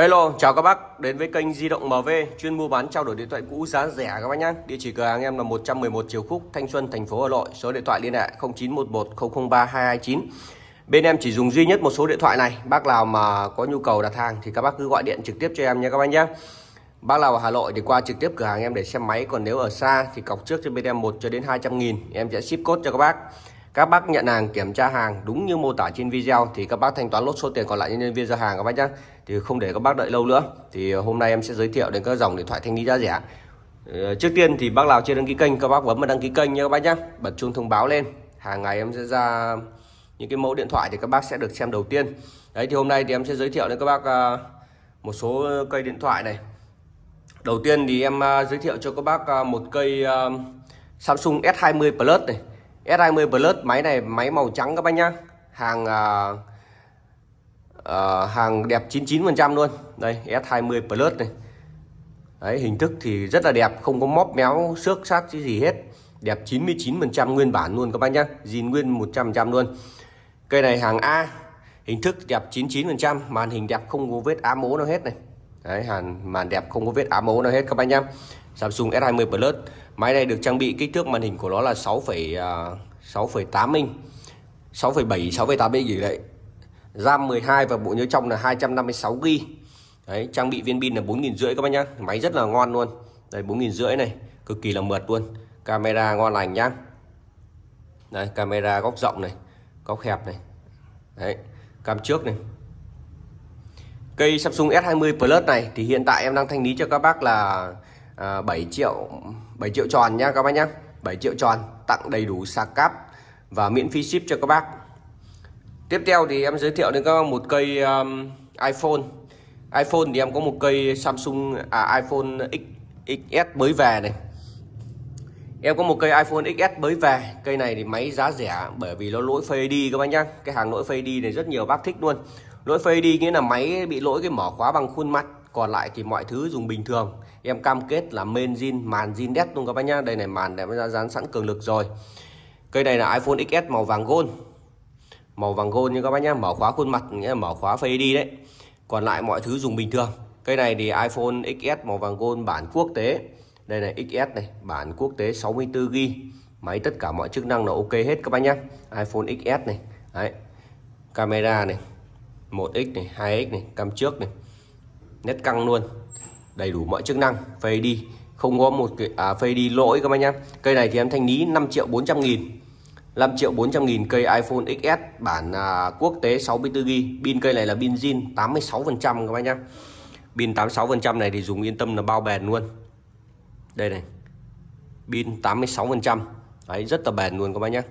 Hello, chào các bác đến với kênh Di động MV chuyên mua bán trao đổi điện thoại cũ giá rẻ các bác nhé. Địa chỉ cửa hàng em là 111 Triều Khúc, Thanh Xuân, thành phố Hà Nội. Số điện thoại liên hệ 0911 003 229. Bên em chỉ dùng duy nhất một số điện thoại này. Bác nào mà có nhu cầu đặt hàng thì các bác cứ gọi điện trực tiếp cho em nha các bác nhé. Bác nào ở Hà Nội thì qua trực tiếp cửa hàng em để xem máy. Còn nếu ở xa thì cọc trước cho bên em 1 cho đến 200 nghìn. Em sẽ ship code cho các bác. Các bác nhận hàng kiểm tra hàng đúng như mô tả trên video thì các bác thanh toán lốt số tiền còn lại cho nhân viên giao hàng các bác nhé. Thì không để các bác đợi lâu nữa. Thì hôm nay em sẽ giới thiệu đến các dòng điện thoại thanh lý giá rẻ. Ờ, trước tiên thì bác nào chưa đăng ký kênh, các bác bấm vào đăng ký kênh nha các bác nhé. Bật chuông thông báo lên. Hàng ngày em sẽ ra những cái mẫu điện thoại thì các bác sẽ được xem đầu tiên. Đấy, thì hôm nay thì em sẽ giới thiệu đến các bác ờ, một số cây điện thoại này. Đầu tiên thì em ờ, giới thiệu cho các bác một cây Samsung S20 Plus này S20 Plus máy này máy màu trắng các bác nhá. Hàng uh, uh, hàng đẹp 99% luôn. Đây S20 Plus này. Đấy hình thức thì rất là đẹp không có móp méo xước sát cái gì hết. Đẹp 99% nguyên bản luôn các bác nhá. Zin nguyên 100% luôn. Cây này hàng A hình thức đẹp 99% màn hình đẹp không có vết ám mố nào hết này. Đấy hàn màn đẹp không có vết ám mố nào hết các bác nhá. Samsung S20 Plus máy này được trang bị kích thước màn hình của nó là 6, 6,8 inch. 6,7 6,8 inch gì đấy. RAM 12 và bộ nhớ trong là 256 GB đấy trang bị viên pin là 4.500 các bác nhá. Máy rất là ngon luôn. Đây 4.500 này cực kỳ là mượt luôn. Camera ngon lành nhá. Đây camera góc rộng này góc hẹp này. Đấy cam trước này. Cây Samsung S20 Plus này thì hiện tại em đang thanh lý cho các bác là à, 7 triệu 7 triệu tròn nhá các bác nhé 7 triệu tròn tặng đầy đủ sạc cáp và miễn phí ship cho các bác. Tiếp theo thì em giới thiệu đến các bác một cây um, iPhone. iPhone thì em có một cây Samsung à iPhone X, XS mới về này. Em có một cây iPhone XS mới về. Cây này thì máy giá rẻ bởi vì nó lỗi Face ID các bác nhá. Cái hàng lỗi Face ID này rất nhiều bác thích luôn. Lỗi Face ID nghĩa là máy bị lỗi cái mở khóa bằng khuôn mặt Còn lại thì mọi thứ dùng bình thường. Em cam kết là main zin, màn zin đét luôn các bác nhá. Đây này màn đã dán sẵn cường lực rồi. Cây này là iPhone XS màu vàng gold. Màu vàng gold như các bác nhá Mở khóa khuôn mặt nghĩa là mở khóa Face ID đấy. Còn lại mọi thứ dùng bình thường. Cây này thì iPhone XS màu vàng gold bản quốc tế. Đây này XS này Bản quốc tế 64GB Máy tất cả mọi chức năng là ok hết các bác nhá. iPhone XS này Đấy. Camera này 1X này 2X này Cam trước này. Nét căng luôn. Đầy đủ mọi chức năng Face ID không có một cái à, phây đi lỗi các bác nhé cây này thì em thanh lý 5 triệu 400 nghìn. 5 triệu 400 nghìn cây iPhone XS bản à, quốc tế 64GB pin cây này là pin zin 86% các bác nhé pin 86% này thì dùng yên tâm là bao bền luôn. Đây này pin 86% đấy rất là bền luôn các bác nhé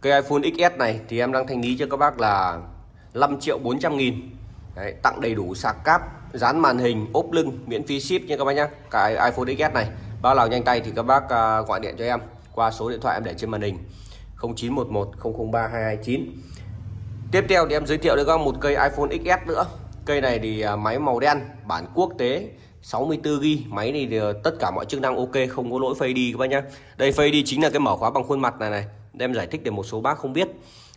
cây iPhone XS này thì em đang thanh lý cho các bác là 5 triệu 400 nghìn đấy, tặng đầy đủ sạc cáp dán màn hình ốp lưng miễn phí ship nha các bác nhé cái iPhone XS này bao nào nhanh tay thì các bác uh, gọi điện cho em qua số điện thoại em để trên màn hình. 0911 003 229 tiếp theo thì em giới thiệu đến các một cây iPhone XS nữa. Cây này thì à, máy màu đen bản quốc tế 64GB máy này thì à, tất cả mọi chức năng ok không có lỗi Face ID các bác nhé đây Face ID chính là cái mở khóa bằng khuôn mặt này này em giải thích để một số bác không biết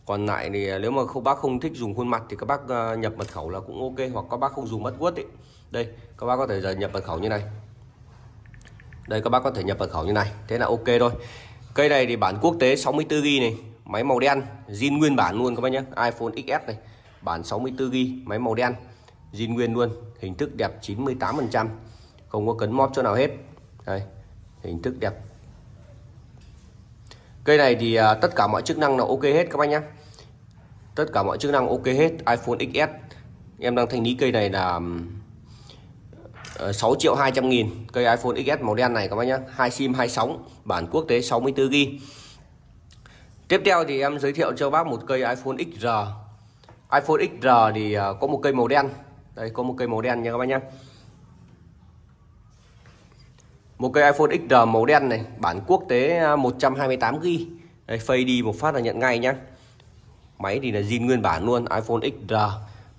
còn lại thì à, nếu mà không bác không thích dùng khuôn mặt thì các bác à, nhập mật khẩu là cũng ok, hoặc các bác không dùng mất quất ấy. Đây, các bác có thể giờ nhập mật khẩu như này. Đây, các bác có thể nhập mật khẩu như này. Thế là ok thôi. Cây này thì bản quốc tế 64GB này. Máy màu đen, zin nguyên bản luôn các bác nhé. iPhone XS này. Bản 64GB máy màu đen, zin nguyên luôn. Hình thức đẹp 98% không có cấn móp chỗ nào hết. Đây, hình thức đẹp cây này thì uh, tất cả mọi chức năng là ok hết các bác nhé tất cả mọi chức năng ok hết iPhone XS em đang thanh lý cây này là 6 ờ, triệu 200 nghìn. Cây iPhone XS màu đen này các bác nhé hai sim hai sóng bản quốc tế 64GB tiếp theo thì em giới thiệu cho bác một cây iPhone XR iPhone XR thì à, có một cây màu đen. Đây có một cây màu đen nha các bác nhé một cây iPhone XR màu đen này, bản quốc tế à, 128GB đây fade đi một phát là nhận ngay nhá. Máy thì là zin nguyên bản luôn, iPhone XR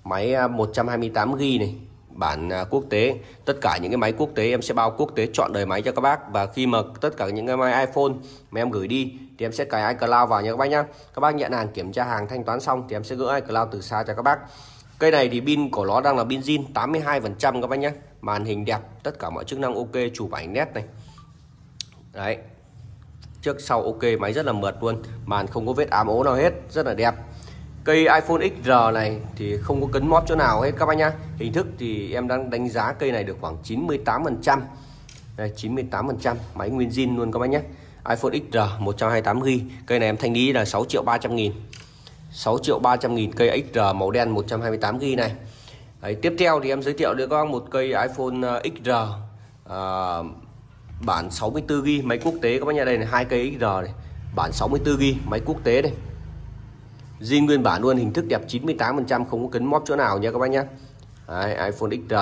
máy à, 128GB này, bản à, quốc tế. Tất cả những cái máy quốc tế em sẽ bao quốc tế chọn đời máy cho các bác. Và khi mà tất cả những cái máy iPhone mà em gửi đi, thì em sẽ cài iCloud vào nha các bác nhá. Các bác nhận hàng kiểm tra hàng thanh toán xong thì em sẽ gửi iCloud từ xa cho các bác. Cây này thì pin của nó đang là pin zin 82% các bác nhé màn hình đẹp, tất cả mọi chức năng ok, chụp ảnh nét này. Đấy. Trước sau ok, máy rất là mượt luôn, màn không có vết ám ố nào hết, rất là đẹp. Cây iPhone XR này thì không có cấn móp chỗ nào hết các bác nhá. Hình thức thì em đang đánh giá cây này được khoảng 98 phần trăm. Đây 98 phần trăm, máy nguyên zin luôn các bác nhé iPhone XR 128 g cây này em thanh lý là 6 triệu 300 nghìn. 6 triệu 300 nghìn cây XR màu đen 128 g này. Đấy, tiếp theo thì em giới thiệu được bác một cây iPhone ờ, XR à, ờ, bản 64GB máy quốc tế. Các bác nhà đây là hai cây XR này bản 64GB máy quốc tế đây. Zin nguyên bản luôn hình thức đẹp 98% không có cấn móp chỗ nào nha các bác nhé Đấy, iPhone XR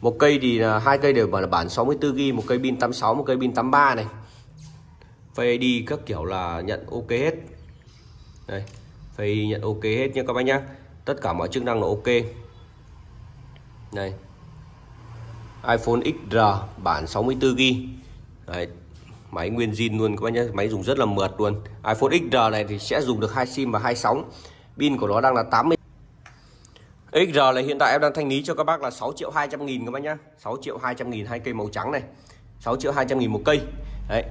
một cây thì là hai cây đều là bản 64GB một cây pin 86 một cây pin 83 này. Face ID các kiểu là nhận ok hết. Đây Face ID nhận ok hết nha các bác nhé tất cả mọi chức năng là ok đây iPhone XR bản 64GB Đấy, máy nguyên zin luôn các bác nhé. Máy dùng rất là mượt luôn. iPhone XR này thì sẽ dùng được hai sim và hai sóng. Pin của nó đang là 80 XR này hiện tại em đang thanh lý cho các bác là 6 triệu 200 nghìn các bác nhá 6 triệu 200 nghìn hai cây màu trắng này. 6 triệu 200 nghìn một cây. Đấy.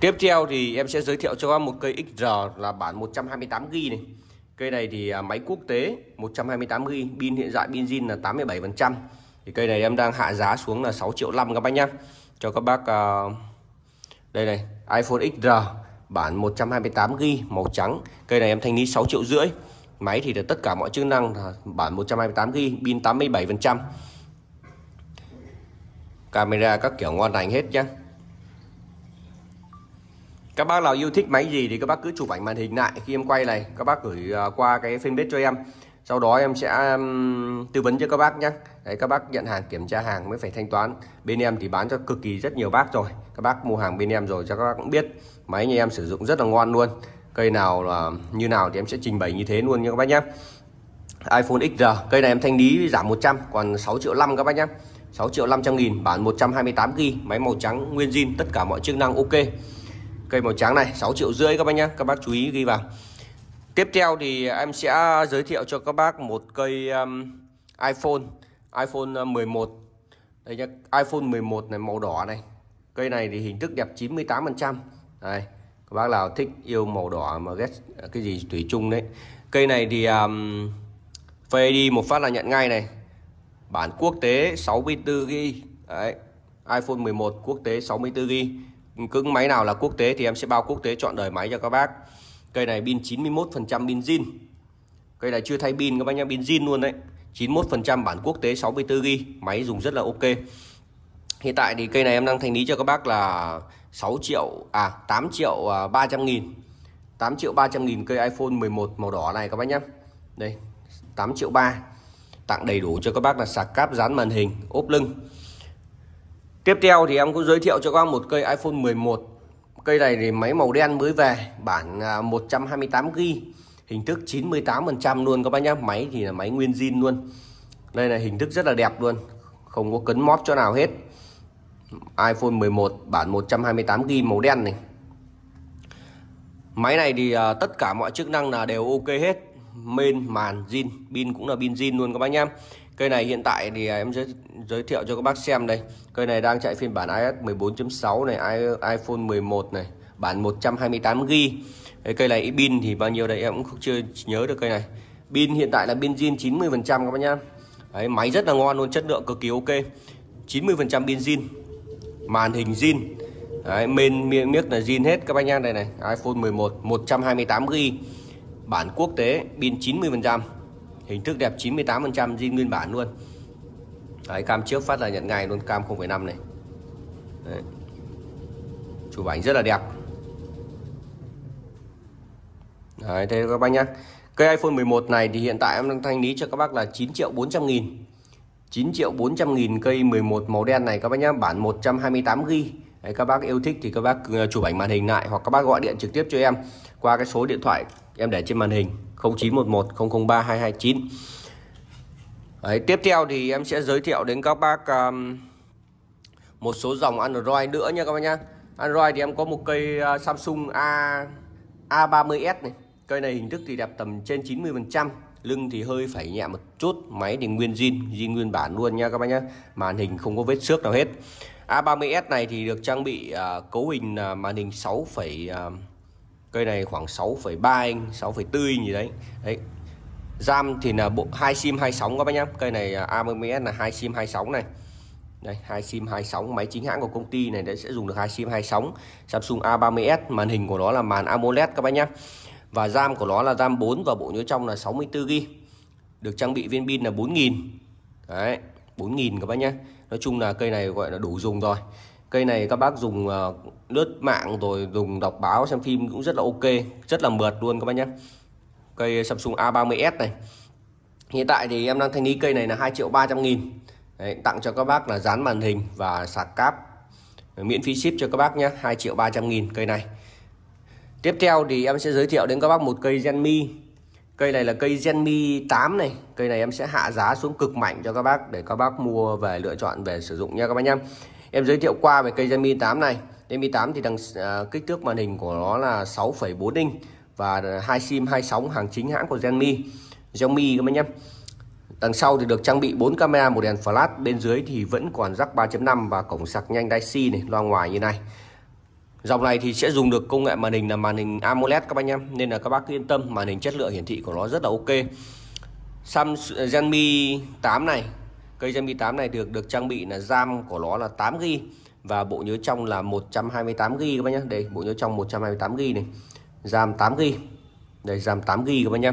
Tiếp theo thì em sẽ giới thiệu cho các bác một cây XR là bản 128 g này cây này thì à, máy quốc tế 128 g pin hiện tại pin zin là 87%, thì cây này em đang hạ giá xuống là 6 triệu 5 các bác nhá. Cho các bác uh, đây này iPhone XR bản 128 g màu trắng. Cây này em thanh lý 6 triệu rưỡi. Máy thì được tất cả mọi chức năng bản 128 g pin 87%, camera các kiểu ngon lành hết nhá các bác nào yêu thích máy gì thì các bác cứ chụp ảnh màn hình lại. Khi em quay này các bác gửi à, qua cái fanpage cho em. Sau đó em sẽ tư vấn cho các bác nhé Đấy, các bác nhận hàng kiểm tra hàng mới phải thanh toán. Bên em thì bán cho cực kỳ rất nhiều bác rồi. Các bác mua hàng bên em rồi cho các bác cũng biết. Máy như em sử dụng rất là ngon luôn. Cây nào là như nào thì em sẽ trình bày như thế luôn nha các bác nhé iPhone XR cây này em thanh lý giảm 100 còn 6 triệu 5 các bác nhé 6 triệu 500 nghìn bản 128 g máy màu trắng nguyên zin tất cả mọi chức năng ok cây màu trắng này 6 triệu rưỡi các bác nhé các bác chú ý ghi vào. Tiếp theo thì em sẽ giới thiệu cho các bác một cây um, iPhone iPhone uh, 11 đây nhá iPhone 11 này màu đỏ này. Cây này thì hình thức đẹp 98 phần trăm. Đây các bác nào thích yêu màu đỏ mà ghét cái gì tùy chung đấy. Cây này thì um, Face ID một phát là nhận ngay này. Bản quốc tế 64 GB đấy iPhone 11 quốc tế 64 GB cứng máy nào là quốc tế thì em sẽ bao quốc tế chọn đời máy cho các bác. Cây này pin 91% pin zin. Cây này chưa thay pin các bác nhá pin zin luôn đấy. 91% bản quốc tế 64GB máy dùng rất là ok. Hiện tại thì cây này em đang thanh lý cho các bác là 6 triệu à 8 triệu à, 300 nghìn. 8 triệu 300 nghìn cây iPhone 11 màu đỏ này các bác nhé. Đây 8 triệu 3 tặng đầy đủ cho các bác là sạc cáp dán màn hình, ốp lưng. Tiếp theo thì em cũng giới thiệu cho các bác một cây iPhone 11 Cây này thì máy màu đen mới về Bản à, 128GB Hình thức 98% luôn các bác nhé Máy thì là máy nguyên zin luôn. Đây là hình thức rất là đẹp luôn Không có cấn móp cho nào hết. iPhone 11 bản 128GB màu đen này. Máy này thì uh, tất cả mọi chức năng là đều ok hết. Main, màn, zin Pin cũng là pin zin luôn các bác nhé Cây này hiện tại thì à, em giới, giới thiệu cho các bác xem đây. Cây này đang chạy phiên bản iOS 14.6 này iPhone 11 này Bản 128GB Cây này pin thì bao nhiêu đây em cũng chưa nhớ được cây này. Pin hiện tại là pin zin 90% các bác nhá. Đấy, Máy rất là ngon luôn, chất lượng cực kỳ ok. 90% pin zin Màn hình zin. Đấy, main miếc là zin hết các bác nhá. Đây này iPhone 11 128GB Bản quốc tế pin 90% hình thức đẹp 98% zin nguyên bản luôn. Đấy, cam trước phát là nhận ngay luôn cam 0,5 này. Đấy. chụp ảnh rất là đẹp. Đấy, thế các bác nhá. Cây iPhone 11 này thì hiện tại em đang thanh lý cho các bác là 9 triệu 400 nghìn. 9 triệu 400 nghìn cây 11 màu đen này các bác nhá bản 128 g Đấy, các bác yêu thích thì các bác ờ, chụp ảnh màn hình lại hoặc các bác gọi điện trực tiếp cho em qua cái số điện thoại em để trên màn hình. 0911 003 229 Đấy, tiếp theo thì em sẽ giới thiệu đến các bác um, một số dòng Android nữa nha các bác nhá. Android thì em có một cây uh, Samsung A A30s này. Cây này hình thức thì đẹp tầm trên 90% lưng thì hơi phải nhẹ một chút máy thì nguyên zin zin nguyên bản luôn nha các bác nhá. Màn hình không có vết xước nào hết. A30s này thì được trang bị uh, cấu hình uh, màn hình 6, uh, um, cây này khoảng 6,3 inch 6,4 inch gì đấy. Đấy. RAM thì là bộ hai sim hai sóng các bác nhé cây này à, A30s là hai sim hai sóng này. Đây hai sim hai sóng. Máy chính hãng của công ty này sẽ dùng được hai sim hai sóng. Samsung A30s màn hình của nó là màn AMOLED các bác nhé và RAM của nó là RAM 4 và bộ nhớ trong là 64 GB được trang bị viên pin là 4000 đấy 4000 các bác nhé Nói chung là cây này gọi là đủ dùng rồi cây này các bác dùng uh, lướt mạng rồi dùng đọc báo xem phim cũng rất là ok rất là mượt luôn các bác nhé. Cây Samsung A30s này. Hiện tại thì em đang thanh lý cây này là 2 triệu 300 nghìn. Đấy, tặng cho các bác là dán màn hình và sạc cáp miễn phí ship cho các bác nhé 2 triệu 300 nghìn cây này. Tiếp theo thì em sẽ giới thiệu đến các bác một cây Zenmi cây này là cây Zenmi 8 này. Cây này em sẽ hạ giá xuống cực mạnh cho các bác để các bác mua về lựa chọn về sử dụng nha các bác nhé em giới thiệu qua về cây Zenmi 8 này. Zenmi 8 thì đằng uh, kích thước màn hình của nó là 6,4 inch và hai sim hai sóng hàng chính hãng của Zenmi Xiaomi các bạn nhé. Đằng sau thì được trang bị 4 camera một đèn flash, bên dưới thì vẫn còn rắc 3.5 và cổng sạc nhanh Daisy này, loa ngoài như này. Dòng này thì sẽ dùng được công nghệ màn hình là màn hình AMOLED các bạn nhé, nên là các bác yên tâm, màn hình chất lượng hiển thị của nó rất là ok. Samsung Zenmi 8 này, cây Zenmi 8 này được được trang bị là RAM của nó là 8 GB và bộ nhớ trong là 128 GB các bác nhé. Đây, bộ nhớ trong 128 GB này. RAM 8 GB. Đây RAM 8 GB các bác nhé.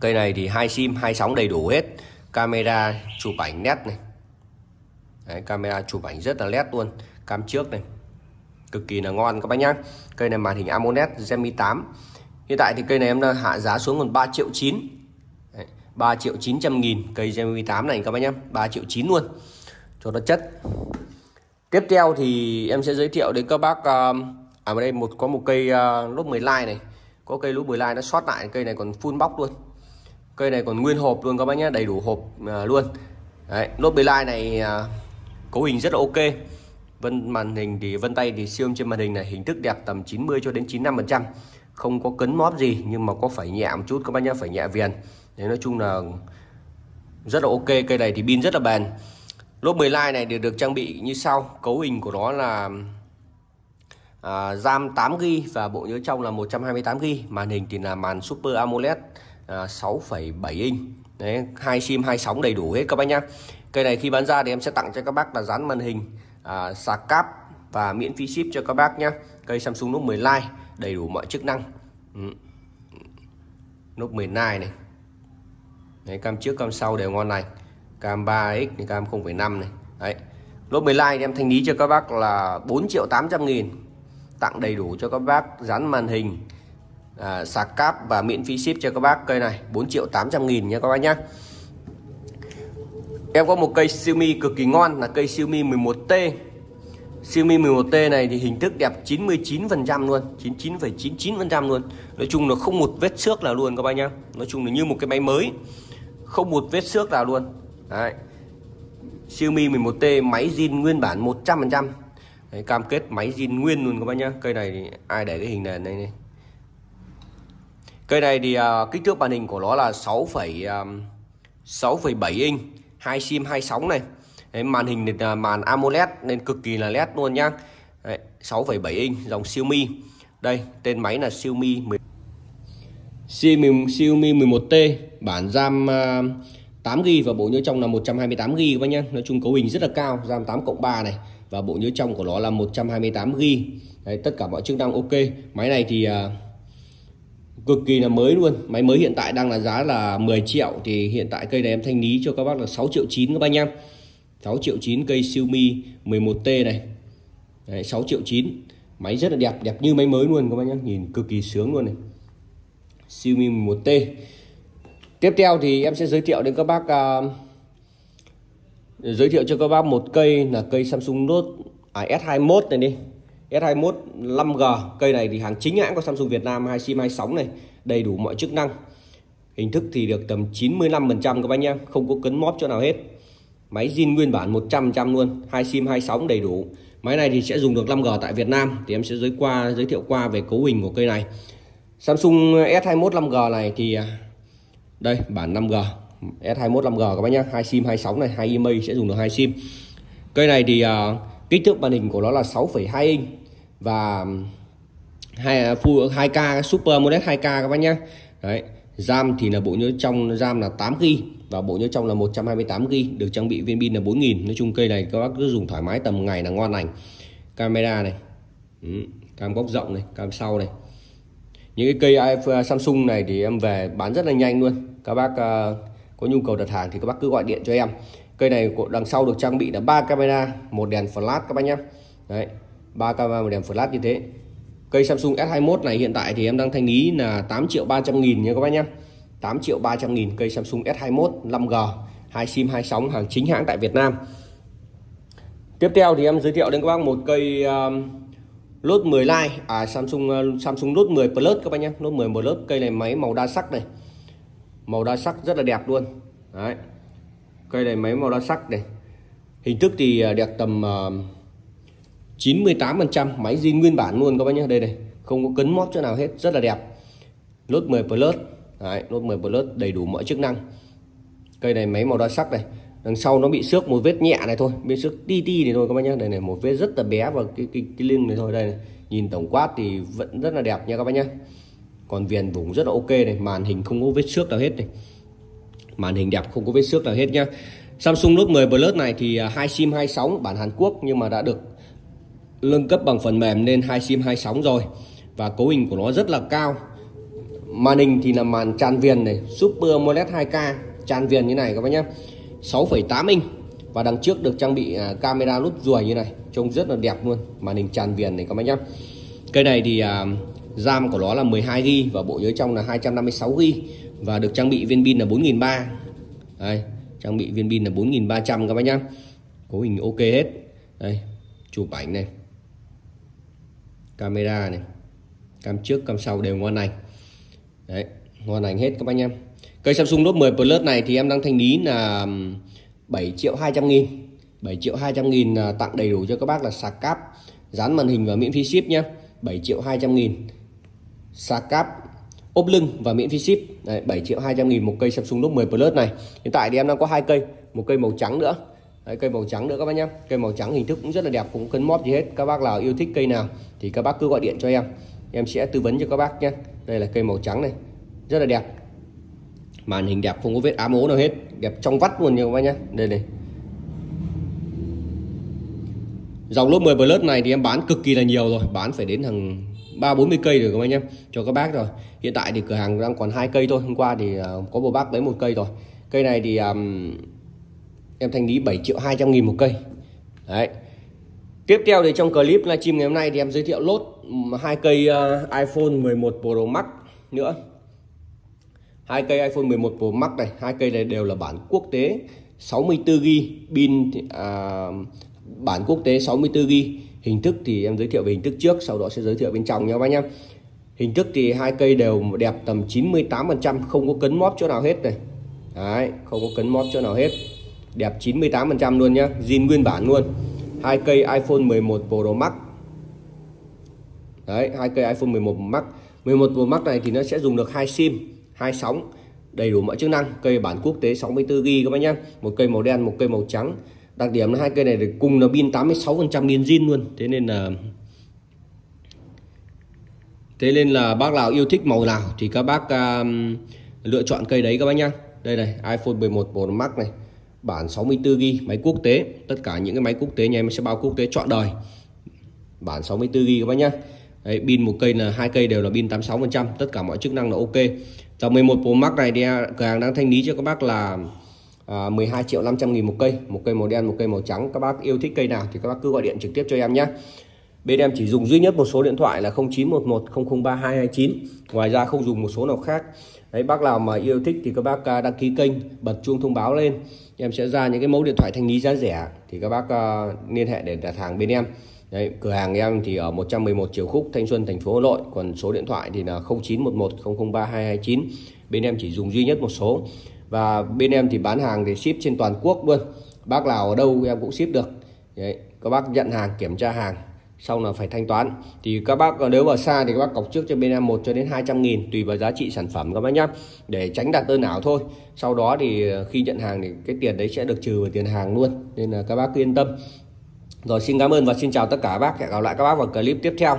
Cây này thì hai sim, hai sóng đầy đủ hết. Camera chụp ảnh nét này. Đấy, camera chụp ảnh rất là nét luôn. Cam trước này. Cực kỳ là ngon các bác nhá. Cây này màn hình AMOLED Zenmi 8. Hiện tại thì cây này em đang hạ giá xuống còn 3 triệu 9. 3 triệu 900 nghìn cây Zenmi 8 này các bác nhé 3 triệu 9 luôn. Cho nó chất. Tiếp theo thì em sẽ giới thiệu đến các bác uh, à, à đây một có một cây uh, lốp 10 like này. Có cây lốp 10 like nó sót lại cây này còn full bóc luôn cây này còn nguyên hộp luôn các bác nhé đầy đủ hộp uh, luôn đấy lốp line này uh, cấu hình rất là ok vân màn hình thì vân tay thì siêu trên màn hình này hình thức đẹp tầm 90 cho đến 95 phần trăm không có cấn móp gì nhưng mà có phải nhẹ một chút các bác nhé phải nhẹ viền đấy nói chung là rất là ok cây này thì pin rất là bền. Lốp 10 line này được được trang bị như sau cấu hình của nó là à, RAM 8GB và bộ nhớ trong là 128GB màn hình thì là màn Super AMOLED à, 6,7 inch. Đấy hai sim hai sóng đầy đủ hết các bác nhá. Cây này khi bán ra thì em sẽ tặng cho các bác là dán màn hình à, sạc cáp và miễn phí ship cho các bác nhá. Cây Samsung Note 10 Lite đầy đủ mọi chức năng. Ừ. Note 10 Lite này đấy, cam trước cam sau đều ngon này. Cam 3x thì cam 0,5 này. Đấy. Lốp 10 em thanh lý cho các bác là 4 triệu 800 nghìn. Tặng đầy đủ cho các bác dán màn hình à, sạc cáp và miễn phí ship cho các bác. Cây này 4 triệu 800 nghìn nha các bác nhé em có một cây Xiaomi cực kỳ ngon là cây Xiaomi 11T Xiaomi 11T này thì hình thức đẹp 99% luôn 99,99% luôn. Nói chung là không một vết xước nào luôn các bác nhá. Nói chung là như một cái máy mới. Không một vết xước nào luôn Đấy. Xiaomi 11T máy zin nguyên bản 100% Đấy, cam kết máy zin nguyên luôn các bác nhá cây này thì ai để cái hình nền này, này Cây này thì uh, kích thước màn hình của nó là 6, 6,7 à, inch, hai sim hai sóng này. Đấy, màn hình thì à, màn AMOLED nên cực kỳ là led luôn nhá. 6,7 inch dòng Xiaomi. Đây, tên máy là Xiaomi 11. Xiaomi, 11T, bản RAM à, 8GB và bộ nhớ trong là 128GB các bác nhé Nói chung cấu hình rất là cao, RAM 8 cộng 3 này. Và bộ nhớ trong của nó là 128GB. Đấy, tất cả mọi chức năng ok. Máy này thì uh, cực kỳ là mới luôn. Máy mới hiện tại đang là giá là 10 triệu. Thì hiện tại cây này em thanh lý cho các bác là 6 triệu 9 các bác nhé 6 triệu 9 cây Xiaomi 11T này. Đấy, 6 triệu 9 máy rất là đẹp đẹp như máy mới luôn các bác nhé nhìn cực kỳ sướng luôn này. Xiaomi 11T tiếp theo thì em sẽ giới thiệu đến các bác uh, giới thiệu cho các bác một cây là cây Samsung Note à, S21 này đi. S21 5G cây này thì hàng chính hãng của Samsung Việt Nam hai sim hai sóng này đầy đủ mọi chức năng. Hình thức thì được tầm 95% các bác nhé không có cấn móp chỗ nào hết. Máy zin nguyên bản 100% luôn hai sim hai sóng đầy đủ. Máy này thì sẽ dùng được 5G tại Việt Nam thì em sẽ giới qua giới thiệu qua về cấu hình của cây này. Samsung S21 5G này thì à, đây bản 5G S21 5G các bác nhá hai sim 26 này hai email sẽ dùng được hai sim. Cây này thì uh, kích thước màn hình của nó là 6,2 inch và hai à, full 2K Super AMOLED 2K các bác nhá. Đấy RAM thì là bộ nhớ trong RAM là 8 GB và bộ nhớ trong là 128 GB được trang bị viên pin là 4000 nói chung cây này các bác cứ dùng thoải mái tầm ngày là ngon lành. Camera này ừ, cam góc rộng này cam sau này những cái cây iphone Samsung này thì em về bán rất là nhanh luôn. Các bác uh, có nhu cầu đặt hàng thì các bác cứ gọi điện cho em. Cây này đằng sau được trang bị là ba camera một đèn flash các bác nhé. Đấy ba camera một đèn flash như thế. Cây Samsung S21 này hiện tại thì em đang thanh lý là 8 triệu 300 nghìn nha các bác nhé. 8 triệu 300 nghìn cây Samsung S21 5G hai sim hai sóng hàng chính hãng tại Việt Nam. Tiếp theo thì em giới thiệu đến các bác một cây uh, Note 10 Lite à Samsung à, Samsung Note 10 Plus các bạn nhé. Note 10 Plus cây này máy màu đa sắc này. Màu đa sắc rất là đẹp luôn. Đấy. Cây này máy màu đa sắc này. Hình thức thì à, đẹp tầm à, uh, 98 phần trăm máy zin nguyên bản luôn các bác nhé. Đây này không có cấn móp chỗ nào hết rất là đẹp. Lốt 10 plus đấy, lốt 10 plus đầy đủ mọi chức năng. Cây này máy màu đa sắc này đằng sau nó bị xước một vết nhẹ này thôi bên xước ti ti này thôi các bác nhé đây này một vết rất là bé vào cái cái, cái lưng này thôi. Đây này. nhìn tổng quát thì vẫn rất là đẹp nha các bác nhé còn viền vùng rất là ok này màn hình không có vết xước nào hết này. Màn hình đẹp không có vết xước nào hết nhá. Samsung Note 10 Plus này thì à, hai sim hai sóng bản Hàn Quốc nhưng mà đã được nâng cấp bằng phần mềm nên hai sim hai sóng rồi. Và cấu hình của nó rất là cao. Màn hình thì là màn tràn viền này Super AMOLED 2K tràn viền như này các bác nhé 6,8 inch. Và đằng trước được trang bị à, camera nút ruồi như này trông rất là đẹp luôn màn hình tràn viền này các bác nhé cây này thì uh, RAM của nó là 12GB và bộ nhớ trong là 256GB và được trang bị viên pin là 4300 đây trang bị viên pin là 4300 các bác nhá. Cấu hình ok hết. Đây chụp ảnh này. Camera này. Cam trước cam sau đều ngon lành. Đấy ngon lành hết các bác nhá cây Samsung Note 10 Plus này thì em đang thanh lý là 7 triệu 200 nghìn. 7 triệu 200 nghìn à, tặng đầy đủ cho các bác là sạc cáp dán màn hình và miễn phí ship nhé 7 triệu 200 nghìn. Sạc cáp ốp lưng và miễn phí ship. Đấy, 7 triệu 200 nghìn một cây Samsung Note 10 Plus này. Hiện tại thì em đang có hai cây một cây màu trắng nữa. Đấy, cây màu trắng nữa các bác nhé cây màu trắng hình thức cũng rất là đẹp cũng cân móp gì hết. Các bác nào yêu thích cây nào thì các bác cứ gọi điện cho em. Em sẽ tư vấn cho các bác nhé đây là cây màu trắng này rất là đẹp màn hình đẹp không có vết ám ố nào hết. Đẹp trong vắt luôn nha các bác nhé đây này. Dòng lốt 10 Plus này thì em bán cực kỳ là nhiều rồi. Bán phải đến hàng ba bốn mươi cây rồi các bác nhé cho các bác rồi. Hiện tại thì cửa hàng đang còn hai cây thôi. Hôm qua thì à, có một bác lấy một cây rồi. Cây này thì um, em thanh lý 7 triệu 200 nghìn một cây. Đấy. Tiếp theo thì trong clip livestream ngày hôm nay thì em giới thiệu lốt hai cây uh, iPhone 11 Pro Max nữa hai cây iPhone 11 Pro Max này hai cây này đều là bản quốc tế 64 GB pin à, bản quốc tế 64 GB hình thức thì em giới thiệu về hình thức trước sau đó sẽ giới thiệu bên trong nha các bác nhé hình thức thì hai cây đều đẹp tầm 98 phần trăm không có cấn móp chỗ nào hết này. Đấy không có cấn móp chỗ nào hết. Đẹp 98 phần trăm luôn nhá zin nguyên bản luôn. Hai cây iPhone 11 Pro Max. Đấy hai cây iPhone 11 Max. 11 Pro Max này thì nó sẽ dùng được hai sim hai sóng đầy đủ mọi chức năng. Cây bản quốc tế 64 g các bác nhá. Một cây màu đen một cây màu trắng. Đặc điểm là hai cây này cùng là pin 86 phần trăm pin zin luôn. Thế nên là thế nên là bác nào yêu thích màu nào thì các bác um, lựa chọn cây đấy các bác nhá. Đây này iPhone 11 Pro Max này. Bản 64 g máy quốc tế. Tất cả những cái máy quốc tế nhà em sẽ bao quốc tế chọn đời. Bản 64 g các bác nhá. Đấy, pin một cây là hai cây đều là pin 86 phần trăm. Tất cả mọi chức năng là ok dòng 11 Pro Max này thì à, cửa hàng đang thanh lý cho các bác là à, 12 triệu 500 nghìn một cây. Một cây màu đen một cây màu trắng. Các bác yêu thích cây nào thì các bác cứ gọi điện trực tiếp cho em nhé. Bên em chỉ dùng duy nhất một số điện thoại là 0911 003 229 ngoài ra không dùng một số nào khác. Đấy bác nào mà yêu thích thì các bác à, đăng ký kênh bật chuông thông báo lên. Em sẽ ra những cái mẫu điện thoại thanh lý giá rẻ. Thì các bác uh, liên hệ để đặt hàng bên em. Đấy, cửa hàng em thì ở 111 Triều Khúc, Thanh Xuân, thành phố Hà Nội. Còn số điện thoại thì là 0911 003 229. Bên em chỉ dùng duy nhất một số. Và bên em thì bán hàng thì ship trên toàn quốc luôn. Bác nào ở đâu em cũng ship được. Đấy, các bác nhận hàng, kiểm tra hàng. Xong là phải thanh toán. Thì các bác nếu ở xa thì các bác cọc trước cho bên em một cho đến 200 nghìn tùy vào giá trị sản phẩm các bác nhé. Để tránh đặt đơn ảo thôi. Sau đó thì khi nhận hàng thì cái tiền đấy sẽ được trừ vào tiền hàng luôn. Nên là các bác yên tâm. Rồi xin cảm ơn và xin chào tất cả các bác. Hẹn gặp lại các bác vào clip tiếp theo.